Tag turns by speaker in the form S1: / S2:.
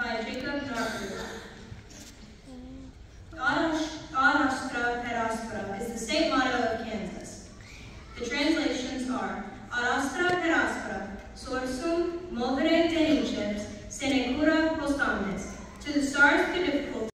S1: by Jacob Narford. Ad astra is the state motto of Kansas. The translations are Arastra astra source.